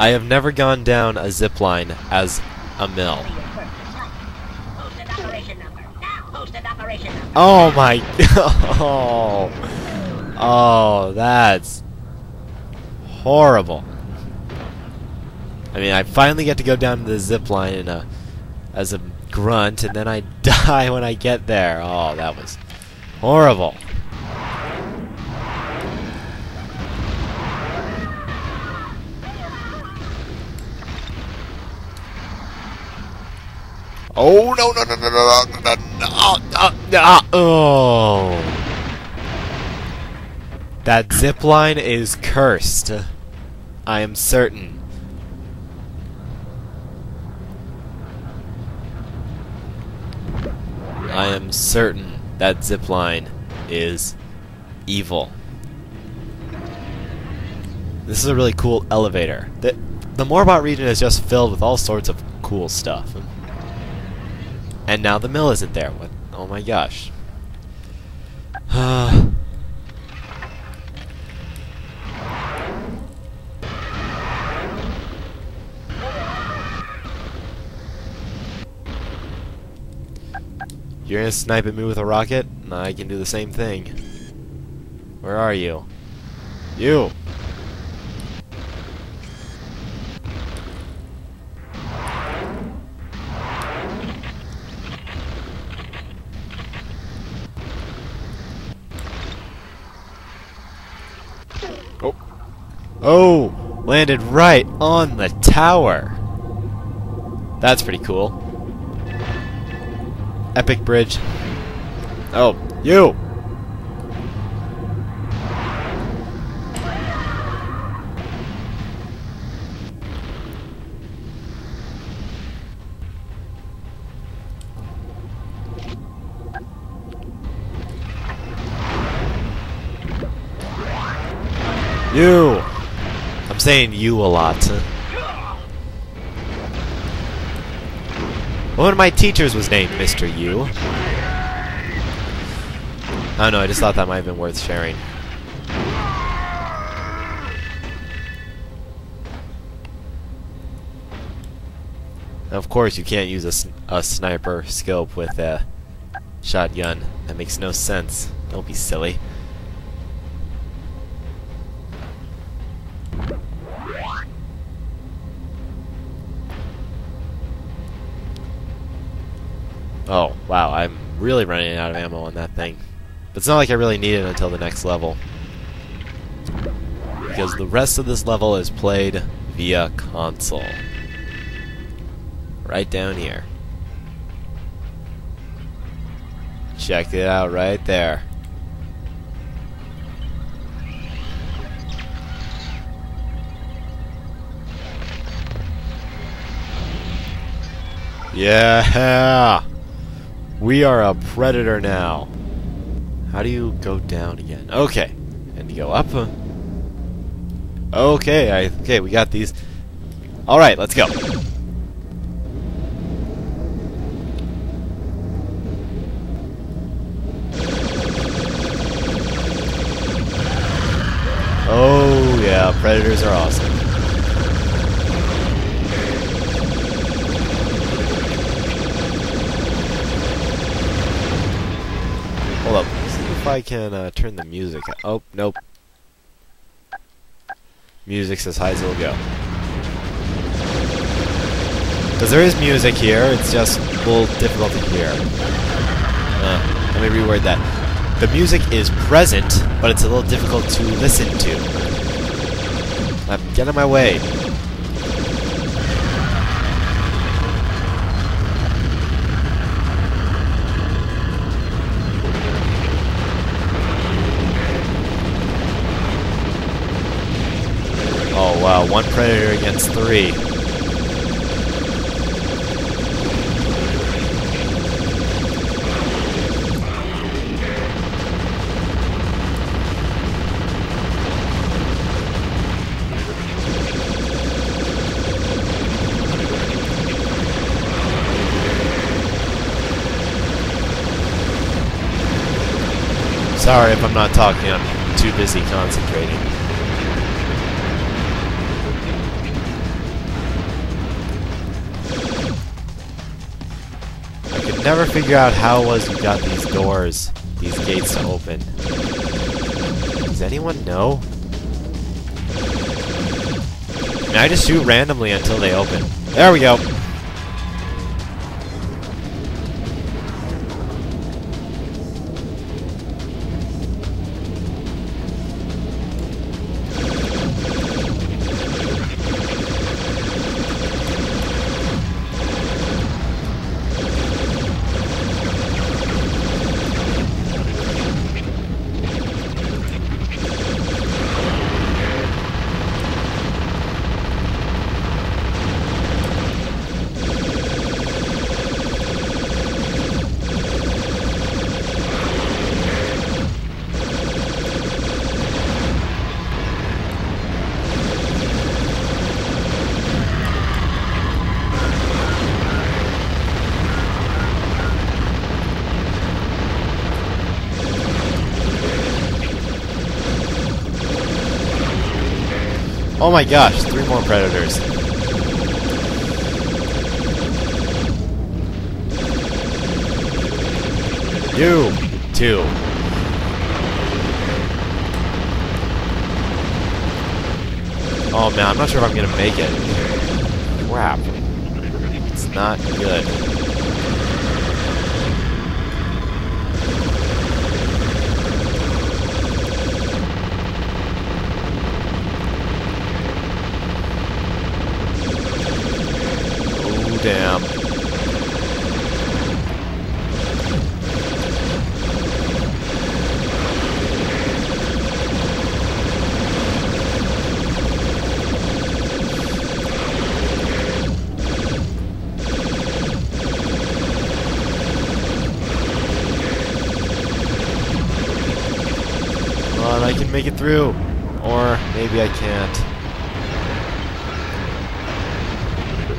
I have never gone down a zip line as a Mil. Oh my oh. Oh, that's horrible. I mean, I finally get to go down the zip line in a as a grunt and then I die when I get there. Oh, that was horrible. Oh no no no no no no no no no oh That zip line is cursed. I am certain. I am certain that zip line is evil. This is a really cool elevator. The, the Morbot region is just filled with all sorts of cool stuff. And now the Mil isn't there. What? Oh my gosh. You're gonna snipe at me with a rocket? And I can do the same thing. Where are you? You! Oh! Landed right on the tower! That's pretty cool. Epic bridge. Oh, you! Saying you a lot. One of my teachers was named Mr. U. I don't know, I just thought that might have been worth sharing. of course, you can't use a, a sniper scope with a shotgun. That makes no sense. Don't be silly. Oh, wow, I'm really running out of ammo on that thing. But it's not like I really need it until the next level. Because the rest of this level is played via console. Right down here. Check it out right there. Yeah! We are a predator now. How do you go down again? Okay. And go up. Okay, I okay, we got these. Alright, let's go. Oh yeah, predators are awesome. I can uh, turn the music. Oh, nope. Music's as high as it'll go. Because there is music here, it's just a little difficult to hear. Uh, let me reword that. The music is present, but it's a little difficult to listen to. I'm getting get my way. Against three. Sorry if I'm not talking, I'm too busy concentrating. Never figure out how it was you got these doors, these gates to open. Does anyone know? I just shoot randomly until they open. There we go. Oh my gosh, three more predators. You, two. Oh man, I'm not sure if I'm gonna make it. Crap. It's not good. Through. Or maybe I can't.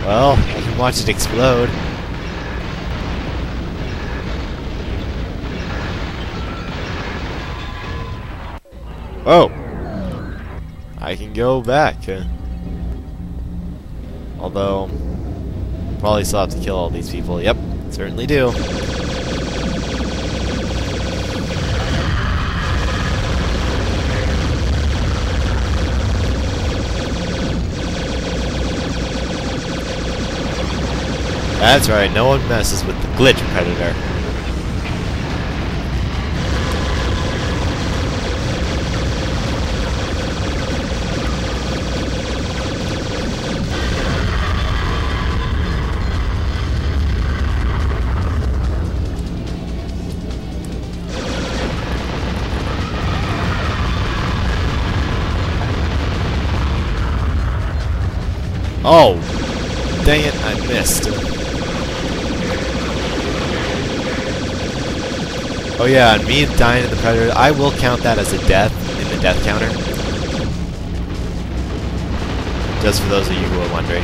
Well, I can watch it explode. Oh! I can go back. Uh, although, probably still have to kill all these people. Yep, certainly do. That's right, no one messes with the glitch predator. Oh, dang it, I missed. Oh yeah, and me dying in the Predator, I will count that as a death in the death counter. Just for those of you who are wondering.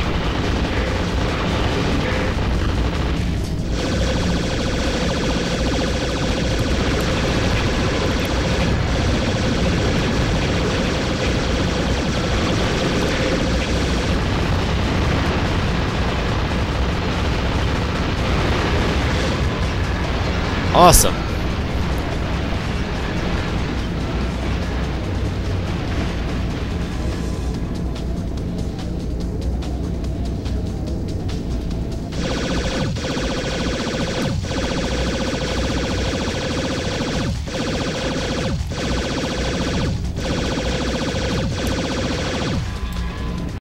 Awesome.